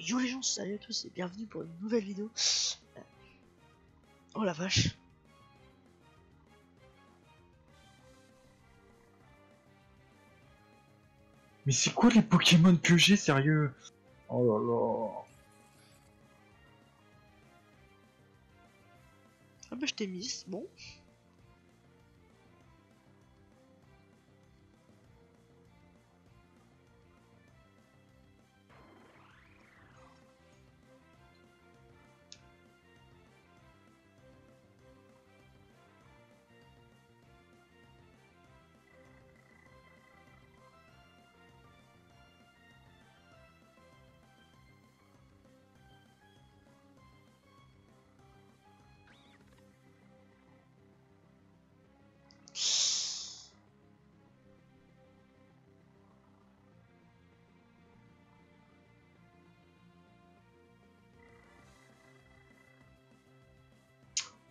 Yo les gens, salut à tous et bienvenue pour une nouvelle vidéo. Euh, Oh la vache. Mais c'est quoi les Pokémon que j'ai, sérieux? Oh là là. Ah bah je t'ai mise, bon.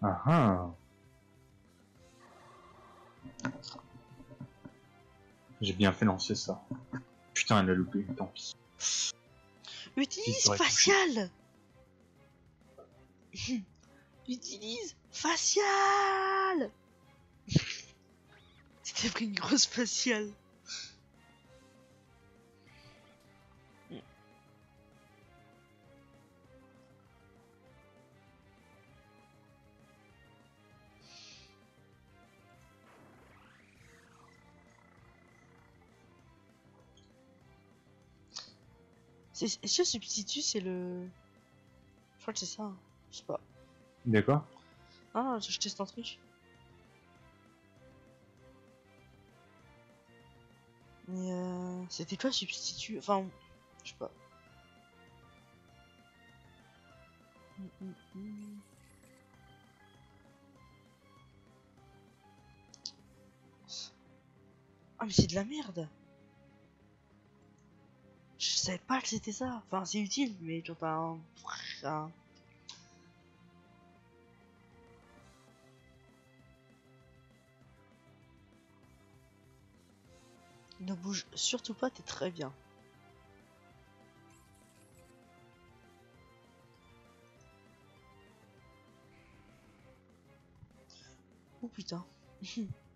Ah ah. J'ai bien fait lancer ça. Putain, elle a loupé, tant pis. Utilise facial Utilise facial t'es pris une grosse faciale. Est-ce que substitut c'est le. Je crois que c'est ça. hein. Je sais pas. D'accord Ah non, je teste un truc. Mais euh, c'était quoi substitut Enfin, je sais pas. Ah mais c'est de la merde Je savais pas que c'était ça. Enfin, c'est utile, mais tu as un... un- Ne bouge surtout pas, t'es très bien. Oh putain.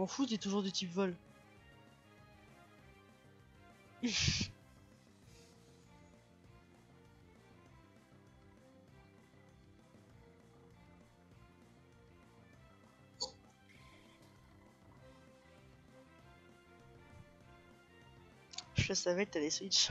M'en fous, t'es toujours de type vol. Je savais que t'allais switch.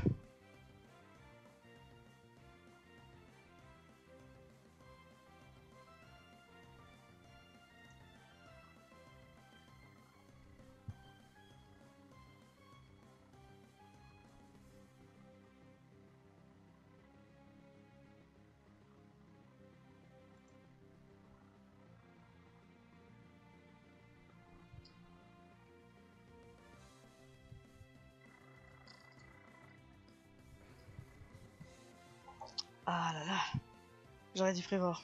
Ah là là. J'aurais dû prévoir.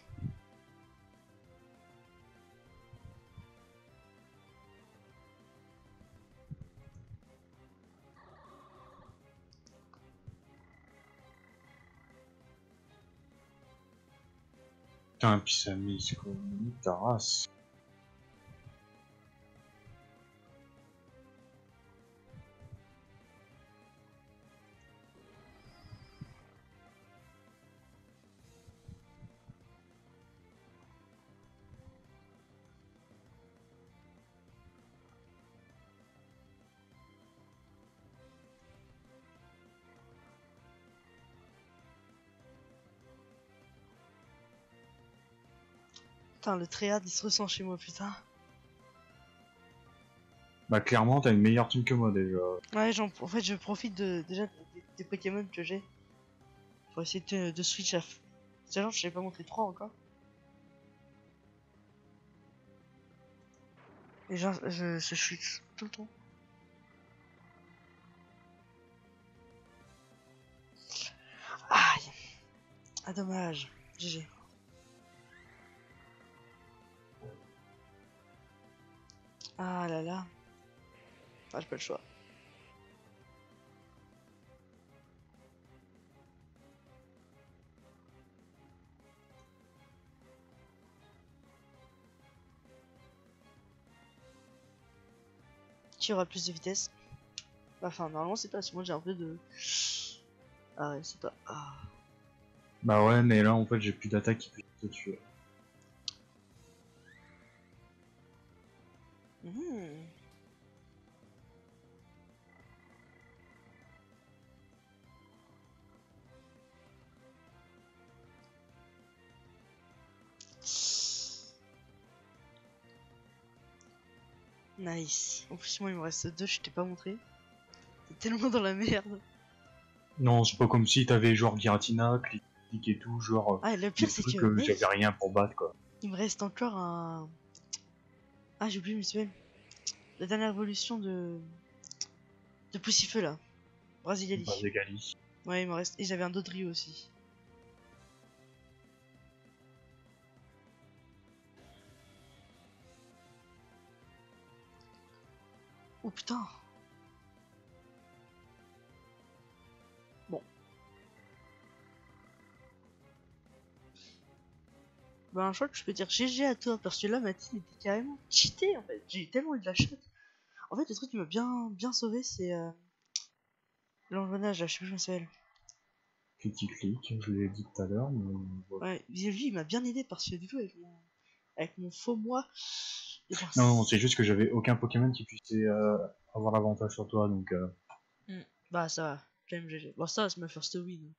Putain, puis ça mise quoi. Ta race. Putain, le tréad il se ressent chez moi, putain. Bah clairement, t'as une meilleure team que moi déjà. Ouais, j'en- en fait, je profite de, déjà des, des Pokémon que j'ai pour essayer de, de switch à. f- genre, je pas montré 3 encore. Et genre, je, je switch tout le temps. Aïe. Ah dommage. GG. Ah là là. Ah, j'ai pas le choix. Qui aura plus de vitesse Enfin, normalement, c'est pas. Moi, j'ai un peu de. Ah ouais, c'est pas. Ah. Bah ouais, mais là en fait j'ai plus d'attaque qui puisse te tuer. Mhm. Nice. En plus, moi, il me reste deux, je t'ai pas montré. T'es tellement dans la merde. Non, c'est pas comme si t'avais genre Giratina, clic, et tout, genre. Ah, le pire, c'est que. j'avais rien pour battre quoi. il me reste encore un. Ah, j'ai oublié, mais c'est La dernière évolution de. De Poussifeu là. Brasigali. Base de Gali. Ouais, il me reste. Et j'avais un Dodrio aussi. Oh putain! Ben, je crois que je peux dire GG à toi parce que là, ma team était carrément cheatée en fait. J'ai eu tellement eu de la shot. En fait, le truc qui m'a bien, bien sauvé, c'est. Euh... L'engrenage là, je sais plus comment ça s'appelle. Clic, clic, je l'ai dit tout à l'heure, mais. Ouais, lui, il m'a bien aidé parce que du coup, avec mon, avec mon faux moi. eh ben, Non, non, c'est juste que j'avais aucun Pokémon qui puisse euh, avoir l'avantage sur toi, donc. Euh... Bah, ça va, j'aime GG. Bon, ça, c'est ma first win.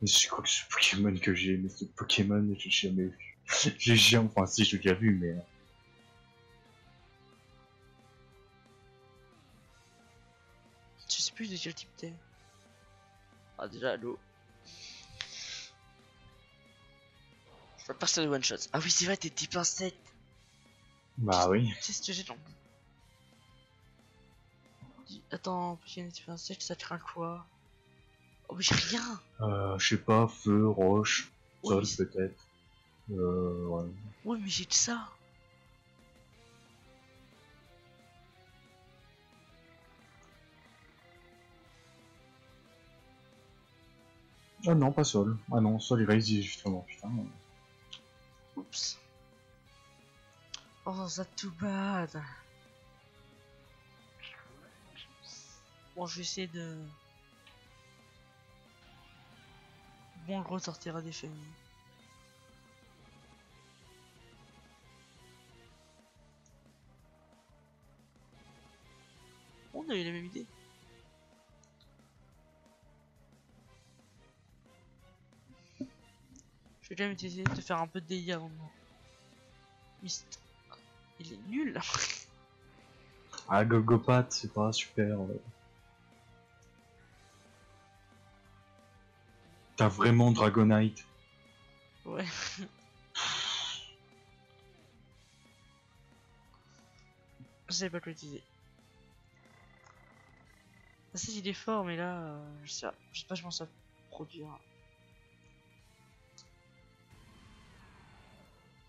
Mais Je crois que ce Pokémon que j'ai, mais ce Pokémon, j'ai jamais vu. J'ai jamais, enfin si, j'ai déjà vu, mais. Je sais plus de quel type t'es. Ah, déjà, l'eau. Je peux passer de one shot. Ah oui, c'est vrai, t'es type insecte. Bah oui. Sais ce que j'ai donc. Attends, Pokémon type insecte, ça craint quoi? Oh, mais j'ai rien Euh, je sais pas, feu, roche, sol peut-être. Euh, ouais. mais j'ai de ça Ah non, pas sol. Ah non, sol il résiste justement, putain. Oups. Oh, that's too bad. Bon, je vais essayer de... Bon, ressortira des familles. On a eu la même idée. Je vais même essayer de faire un peu de dégâts avant. Mist. Il est nul. Ah, Gogopat, c'est pas super. T'as vraiment Dragonite. Ouais. Je savais pas quoi utiliser. Ah si, il est fort, mais là, euh, je sais pas, je sais pas, je pense à produire.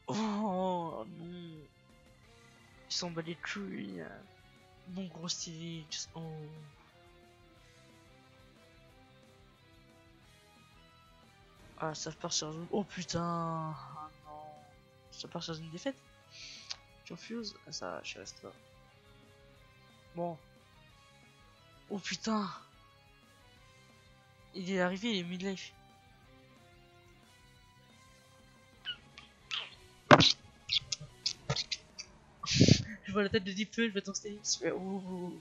Oh non. Ils s'en bat les couilles. Mon gros Stylix. Oh. Ah, ça part sur une... Oh putain. Ah non. Ça part sur une défaite. Confuse. Ah ça je reste là. Bon. Oh putain. Il est arrivé, il est midlife. je vois la tête de Deep je je fais oh,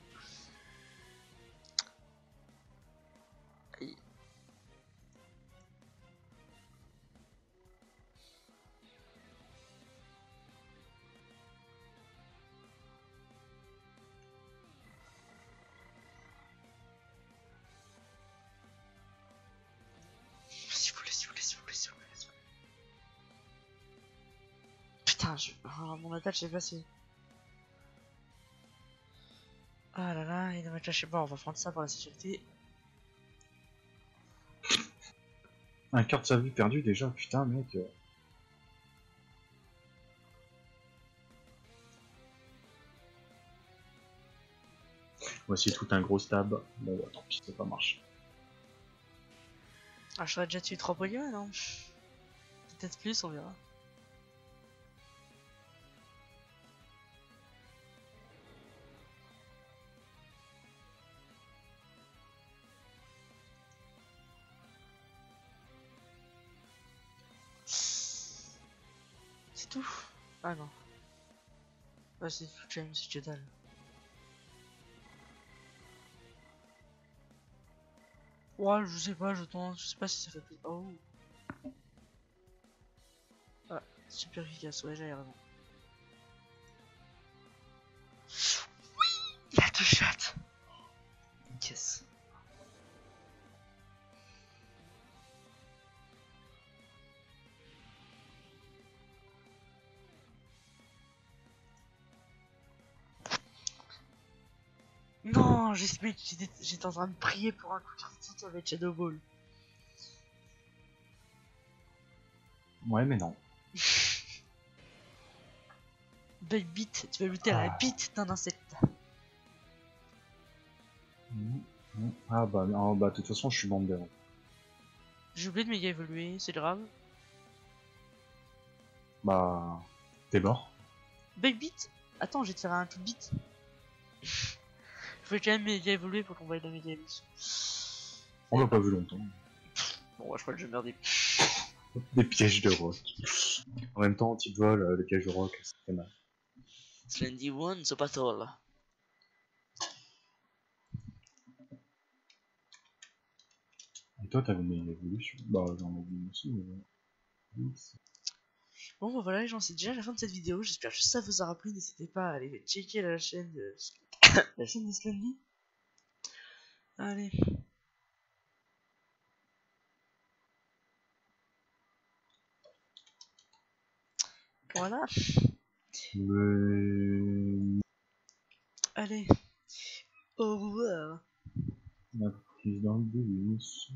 Putain, je... ah, mon attaque, j'ai passé. Ah là là, il va mettre lâché. Bon, on va prendre ça pour la sécurité. Un quart de sa vie perdu déjà, putain, mec. Voici tout un gros stab. Bon, bah, tant pis, ça pas marché. Ah, je serais déjà tué 3 Pokémon, non Peut-être plus, on verra. C'est tout Ah non. Ouais, c'est tout, James, c'est que je sais pas, je tente, je sais pas si ça fait plus. Oh. Ah, super efficace, ouais, j'avais raison. Non, j'espère que j'étais en train de prier pour un coup critique avec Shadow Ball. Ouais, mais non. Belle bite, tu vas lutter à la Ah. bite d'un insecte. Mhm, mhm. Ah bah, non, bah, de toute façon, je suis bandé. hein. J'ai oublié de méga évoluer, c'est grave. Bah, t'es mort. Belle bite Attends, j'ai tiré un tout bite. Vais quand même méga évoluer pour qu'on voie la méga évolution. On l'a pas vu longtemps. Bon, je crois que je merder. Des pièges de rock. En même temps, type vol, le piège de rock, c'est très mal. Slendy One, the battle. Et toi, t'avais une évolution? Bah, j'en ai vu aussi, mais. Bon, bah voilà, les gens, c'est déjà la fin de cette vidéo. J'espère que ça vous aura plu. N'hésitez pas à aller checker la chaîne de, la chaîne Slendy. Allez. Voilà. Mais. Allez. Au revoir. La prise dans le bus.